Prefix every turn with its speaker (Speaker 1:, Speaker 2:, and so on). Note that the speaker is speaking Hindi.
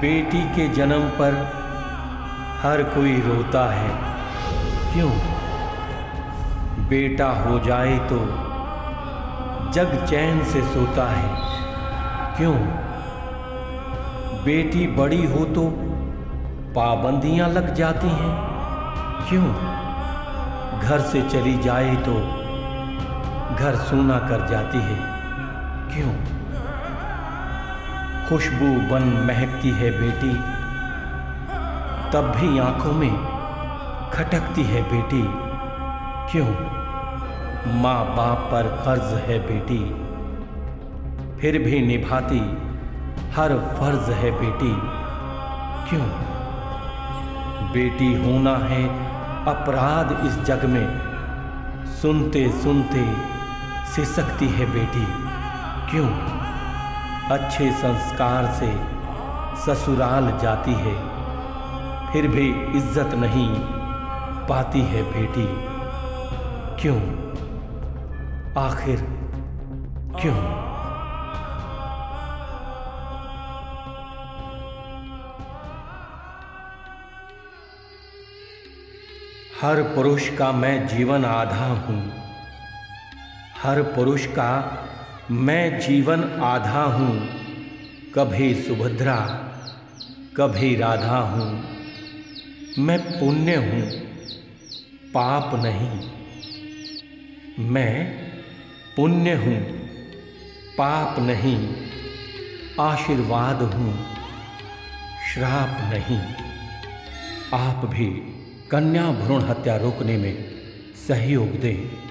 Speaker 1: बेटी के जन्म पर हर कोई रोता है। क्यों? बेटा हो जाए तो जग चैन से सोता है। क्यों? बेटी बड़ी हो तो पाबंदियाँ लग जाती हैं। क्यों? घर से चली जाए तो घर सूना कर जाती है। क्यों? खुशबू बन महकती है बेटी। तब भी आँखों में खटकती है बेटी। क्यों? माँ बाप पर कर्ज है बेटी। फिर भी निभाती हर फ़र्ज़ है बेटी। क्यों? बेटी होना है अपराध इस जग में। सुनते सुनते सिसकती है बेटी। क्यों? अच्छे संस्कार से ससुराल जाती है। फिर भी इज़्ज़त नहीं पाती है बेटी। क्यों? आखिर क्यों? हर पुरुष का मैं जीवन आधा हूँ। हर पुरुष का मैं जीवन आधा हूँ, कभी सुभद्रा, कभी राधा हूँ। मैं पुण्य हूँ, पाप नहीं। मैं पुण्य हूँ, पाप नहीं। आशीर्वाद हूँ, श्राप नहीं। आप भी कन्या भ्रूण हत्या रोकने में सहयोग दें।